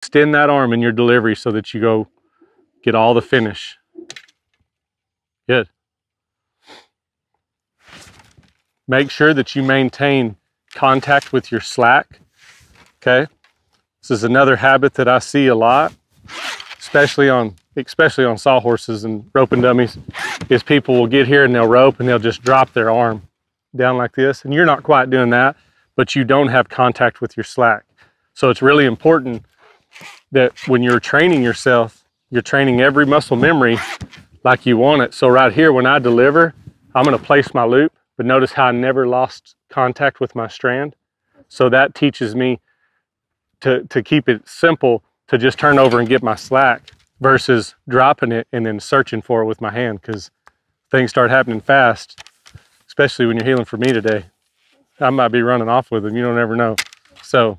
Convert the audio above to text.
Extend that arm in your delivery so that you go get all the finish. Good. Make sure that you maintain contact with your slack. Okay. This is another habit that I see a lot, especially on especially on sawhorses and roping dummies, is people will get here and they'll rope and they'll just drop their arm down like this. And you're not quite doing that, but you don't have contact with your slack. So it's really important that when you're training yourself, you're training every muscle memory like you want it. So right here, when I deliver, I'm gonna place my loop, but notice how I never lost contact with my strand. So that teaches me to, to keep it simple to just turn over and get my slack versus dropping it and then searching for it with my hand because things start happening fast, especially when you're heeling for me today. I might be running off with them. You don't ever know. So